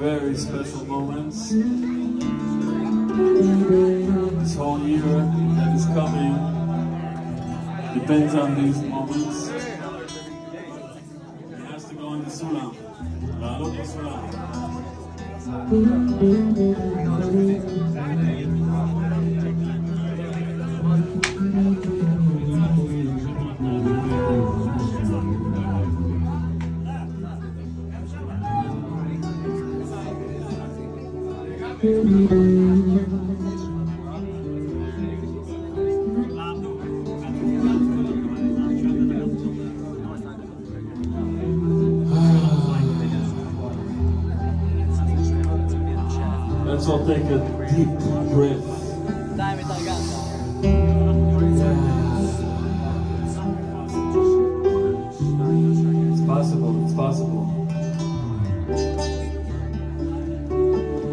very special moments. This whole year that is coming depends on these moments. It has to go into Sulam. Lalo de Let's all take a deep breath. Dai, yeah. It's possible, it's possible.